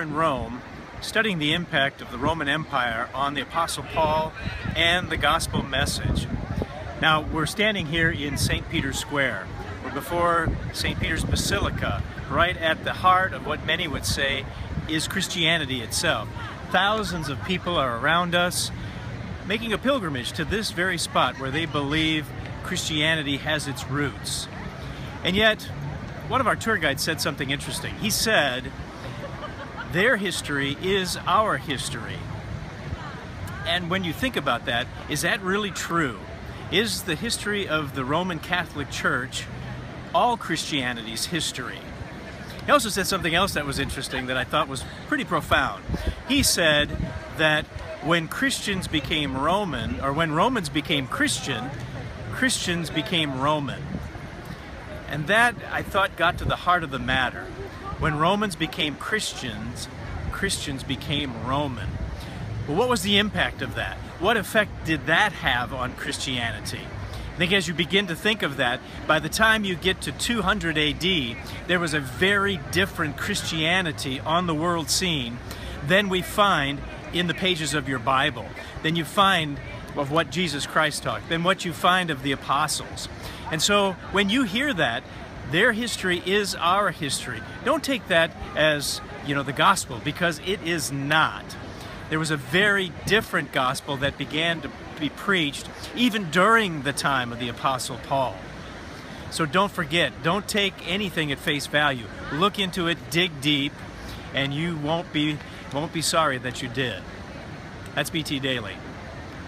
in Rome studying the impact of the Roman Empire on the Apostle Paul and the gospel message. Now, we're standing here in St. Peter's Square. We're before St. Peter's Basilica, right at the heart of what many would say is Christianity itself. Thousands of people are around us making a pilgrimage to this very spot where they believe Christianity has its roots. And yet, one of our tour guides said something interesting. He said, their history is our history. And when you think about that, is that really true? Is the history of the Roman Catholic Church all Christianity's history? He also said something else that was interesting that I thought was pretty profound. He said that when Christians became Roman, or when Romans became Christian, Christians became Roman. And that, I thought, got to the heart of the matter. When Romans became Christians, Christians became Roman. But what was the impact of that? What effect did that have on Christianity? I think as you begin to think of that, by the time you get to 200 AD, there was a very different Christianity on the world scene than we find in the pages of your Bible, than you find of what Jesus Christ taught, than what you find of the apostles. And so when you hear that, their history is our history. Don't take that as, you know, the gospel because it is not. There was a very different gospel that began to be preached even during the time of the apostle Paul. So don't forget, don't take anything at face value. Look into it, dig deep, and you won't be won't be sorry that you did. That's BT Daily.